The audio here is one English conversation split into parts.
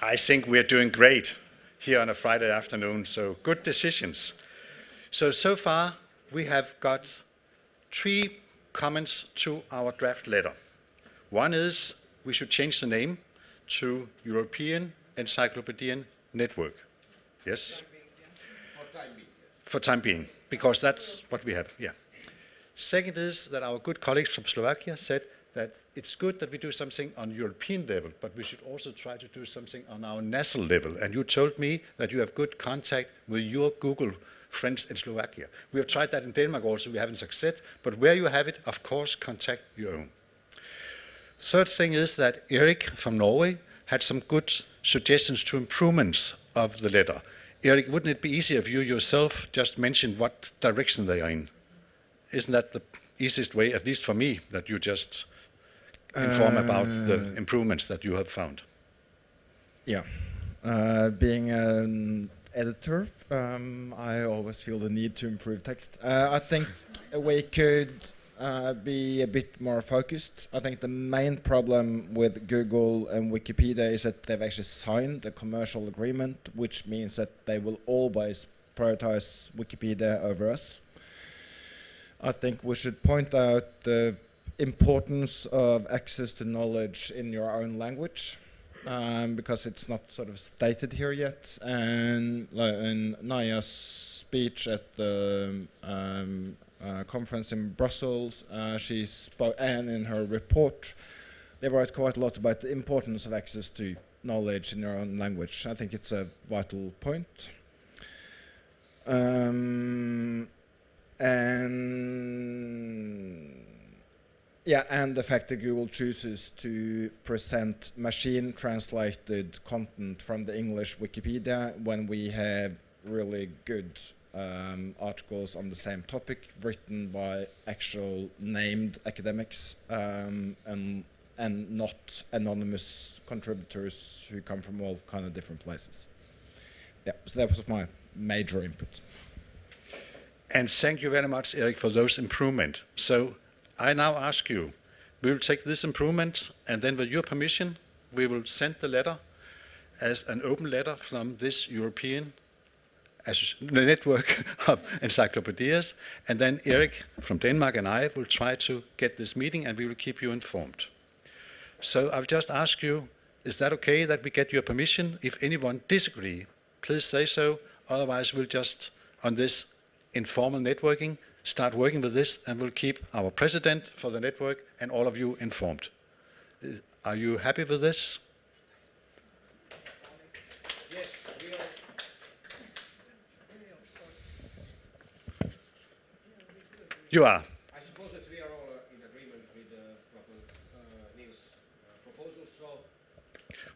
I think we're doing great here on a Friday afternoon, so good decisions. So, so far we have got three comments to our draft letter. One is we should change the name to European Encyclopedian Network. Yes? For time being. For time being, because that's what we have, yeah. Second is that our good colleagues from Slovakia said that it's good that we do something on European level, but we should also try to do something on our national level. And you told me that you have good contact with your Google friends in Slovakia. We have tried that in Denmark also, we haven't succeeded, but where you have it, of course, contact your own. Third thing is that Eric from Norway had some good suggestions to improvements of the letter. Eric, wouldn't it be easier if you yourself just mentioned what direction they are in? Isn't that the easiest way, at least for me, that you just inform about the improvements that you have found? Yeah. Uh, being an editor, um, I always feel the need to improve text. Uh, I think we could uh, be a bit more focused. I think the main problem with Google and Wikipedia is that they've actually signed a commercial agreement, which means that they will always prioritize Wikipedia over us. I think we should point out the importance of access to knowledge in your own language um, because it's not sort of stated here yet. And in Naya's speech at the um, uh, conference in Brussels, uh, she spoke, and in her report, they wrote quite a lot about the importance of access to knowledge in your own language. I think it's a vital point. Um, and yeah, and the fact that Google chooses to present machine translated content from the English Wikipedia when we have really good um, articles on the same topic written by actual named academics um, and and not anonymous contributors who come from all kind of different places. Yeah, so that was my major input. And thank you very much, Eric, for those improvements. So I now ask you, we will take this improvement and then with your permission, we will send the letter as an open letter from this European network of encyclopedias. And then Eric from Denmark and I will try to get this meeting and we will keep you informed. So I'll just ask you, is that okay that we get your permission? If anyone disagree, please say so. Otherwise, we'll just, on this informal networking, start working with this and we'll keep our president for the network and all of you informed. Are you happy with this? Yes. You are. I suppose that we are all uh, in agreement with the propo- uh, Niels' uh, proposal, so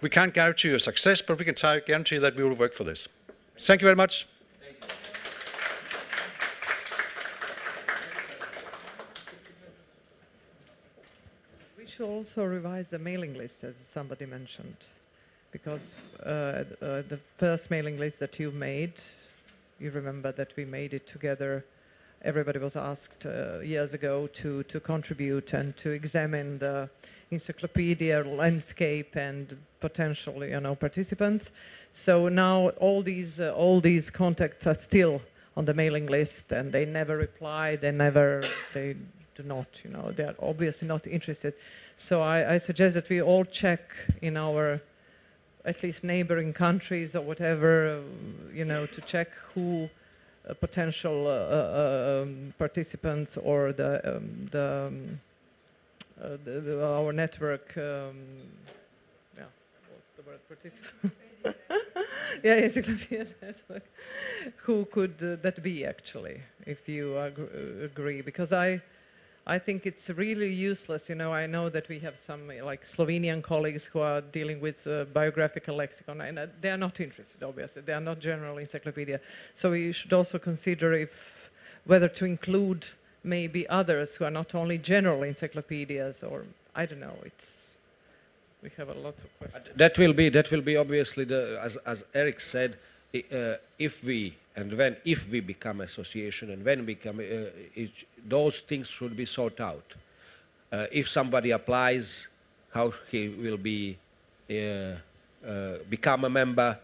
We can't guarantee your success, but we can guarantee that we will work for this. Thank you very much. thank you. We should also revise the mailing list, as somebody mentioned, because uh, uh, the first mailing list that you made, you remember that we made it together. Everybody was asked uh, years ago to, to contribute and to examine the encyclopedia landscape and potential, you know, participants. So now all these uh, all these contacts are still on the mailing list, and they never reply. They never they do not, you know, they are obviously not interested. So I, I suggest that we all check in our at least neighboring countries or whatever, uh, you know, to check who uh, potential uh, uh, um, participants or the um, the, um, uh, the, the our network. Um, yeah, what's the word? Participant. yeah, encyclopedia. Who could uh, that be actually, if you ag- agree? Because I. I think it's really useless. You know, I know that we have some like Slovenian colleagues who are dealing with uh, biographical lexicon, and uh, they are not interested. Obviously, they are not general encyclopedia. So we should also consider if whether to include maybe others who are not only general encyclopedias, or I don't know. It's we have a lot of questions. That will be, that will be obviously, the, as, as Eric said, uh, if we, and when, if we become association and when we become, uh, it, those things should be sought out. Uh, if somebody applies, how he will be uh, become a member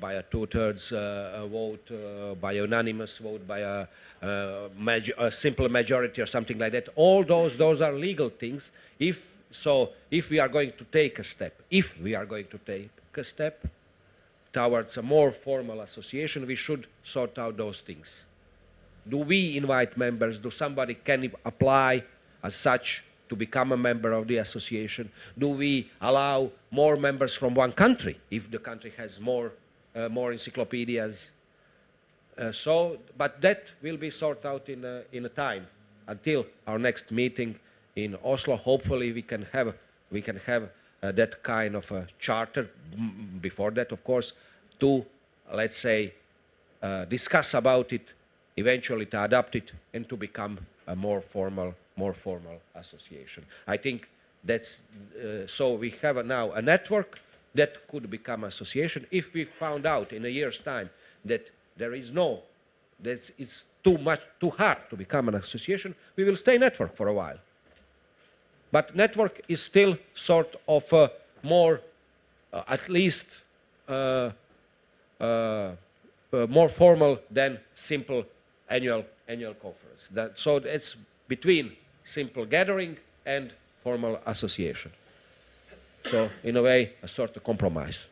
by a two-thirds uh, vote, uh, by unanimous vote, by a, a simple majority or something like that. All those, those are legal things. If so, if we are going to take a step, if we are going to take a step towards a more formal association, we should sort out those things. Do we invite members? Do somebody can apply as such to become a member of the association? Do we allow more members from one country if the country has more, uh, more encyclopedias? Uh, so, but that will be sorted out in a, in a time until our next meeting in Oslo. Hopefully, we can have we can have uh, that kind of a charter. Before that, of course, to let's say uh, discuss about it, eventually to adopt it, and to become a more formal more formal association. I think that's uh, so. We have now a network that could become association if we found out in a year's time that there is no that it's too much too hard to become an association. We will stay network for a while. But network is still sort of uh, more, uh, at least, uh, uh, uh, more formal than simple annual annual conference. That, so it's between simple gathering and formal association. So in a way, a sort of compromise.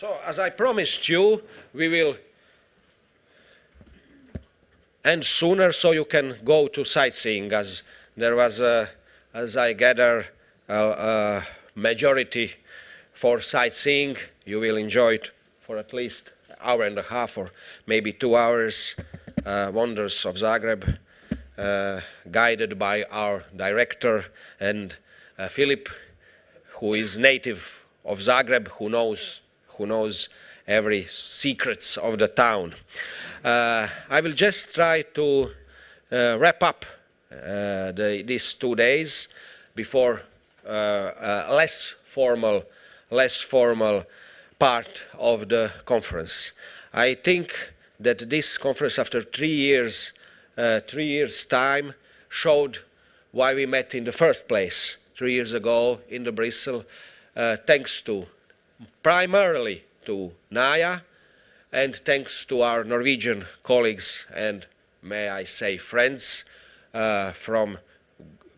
So, as I promised you, we will end sooner so you can go to sightseeing, as there was, a, as I gather, a, a majority for sightseeing. You will enjoy it for at least an hour and a half or maybe two hours. Uh, wonders of Zagreb, uh, guided by our director and uh, Philip, who is native of Zagreb, who knows who knows every secrets of the town. Uh, I will just try to uh, wrap up uh, the, these two days before uh, a less formal, less formal part of the conference. I think that this conference, after three years, uh, three years' time, showed why we met in the first place three years ago in the uh, thanks to primarily to Naya, and thanks to our Norwegian colleagues and, may I say, friends uh, from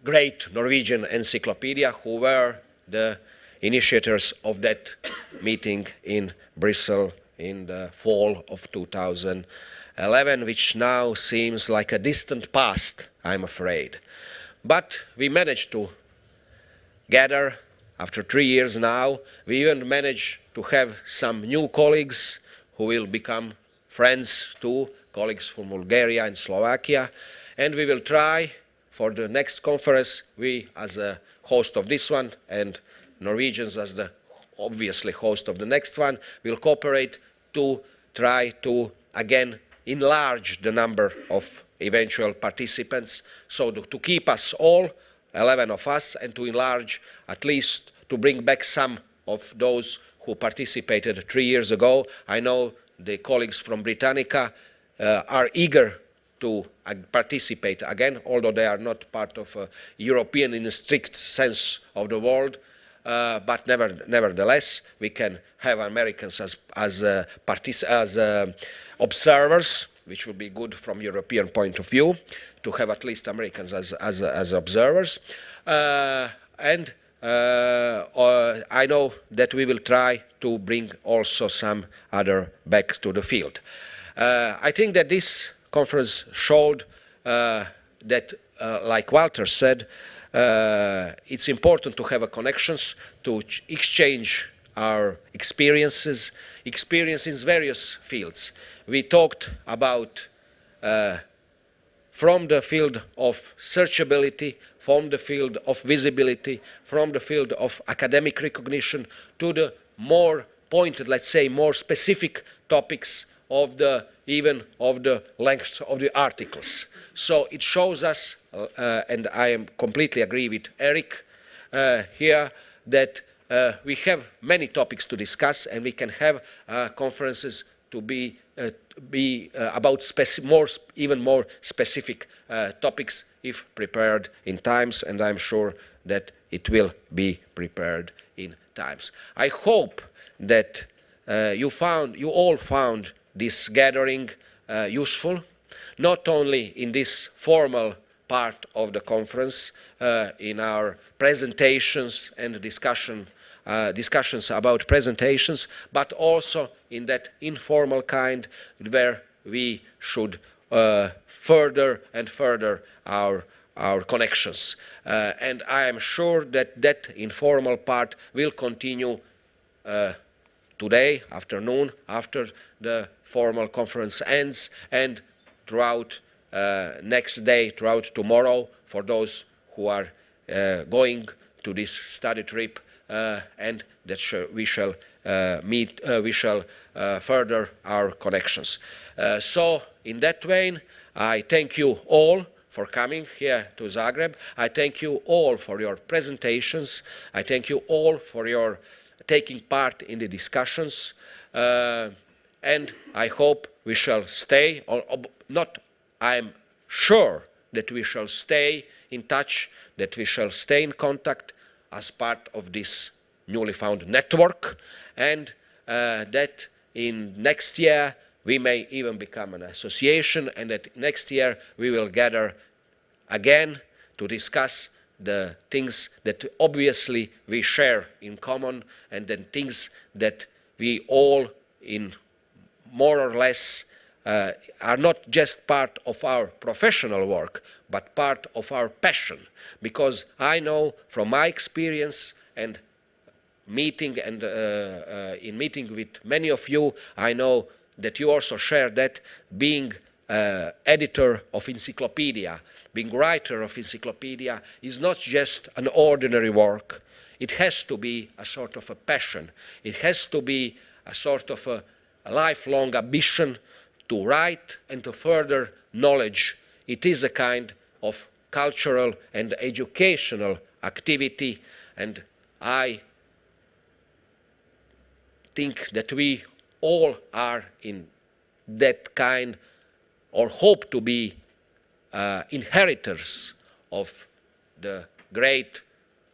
great Norwegian encyclopedia who were the initiators of that meeting in Bristol in the fall of 2011, which now seems like a distant past, I'm afraid. But we managed to gather after three years now, we even managed to have some new colleagues who will become friends too, colleagues from Bulgaria and Slovakia. And we will try for the next conference, we as a host of this one and Norwegians as the obviously host of the next one, will cooperate to try to again enlarge the number of eventual participants so to, to keep us all 11 of us, and to enlarge at least to bring back some of those who participated three years ago. I know the colleagues from Britannica uh, are eager to uh, participate again, although they are not part of uh, European in a strict sense of the world. Uh, but never, nevertheless, we can have Americans as, as, uh, as uh, observers, which would be good from European point of view, to have at least Americans as, as, as observers. Uh, and uh, uh, I know that we will try to bring also some other backs to the field. Uh, I think that this conference showed uh, that, uh, like Walter said, it's important to have connections, to exchange our experiences, experiences in various fields. We talked about uh, from the field of searchability, from the field of visibility, from the field of academic recognition to the more pointed, let's say, more specific topics of the even of the length of the articles. So it shows us, uh, and I am completely agree with Eric uh, here, that uh, we have many topics to discuss and we can have uh, conferences to be uh, be uh, about more, even more specific uh, topics if prepared in times, and I'm sure that it will be prepared in times. I hope that uh, you found, you all found this gathering useful, not only in this formal part of the conference, uh, in our presentations and discussion, uh, discussions about presentations, but also in that informal kind where we should uh, further and further our our connections. Uh, and I am sure that that informal part will continue uh, today afternoon after the formal conference ends and throughout uh, next day, throughout tomorrow for those who are going to this study trip and that sh- we shall uh, meet, uh, we shall uh, further our connections. Uh, so in that vein, I thank you all for coming here to Zagreb. I thank you all for your presentations. I thank you all for your taking part in the discussions. Uh, and I hope we shall stay, or, or not, I'm sure that we shall stay in touch, that we shall stay in contact as part of this newly found network, and uh, that in next year we may even become an association, and that next year we will gather again to discuss the things that obviously we share in common and the things that we all in more or less uh, are not just part of our professional work but part of our passion because i know from my experience and meeting and uh, uh, in meeting with many of you i know that you also share that being uh, editor of encyclopedia, being writer of encyclopedia is not just an ordinary work. It has to be a sort of a passion. It has to be a sort of a, a lifelong ambition to write and to further knowledge. It is a kind of cultural and educational activity, and I think that we all are in that kind or hope to be uh, inheritors of the great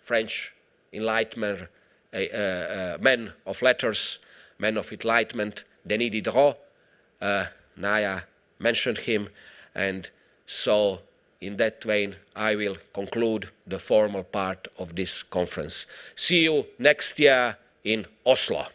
French Enlightenment, uh, uh, men of letters, men of enlightenment, Denis Diderot. Naya mentioned him. And so in that vein, I will conclude the formal part of this conference. See you next year in Oslo.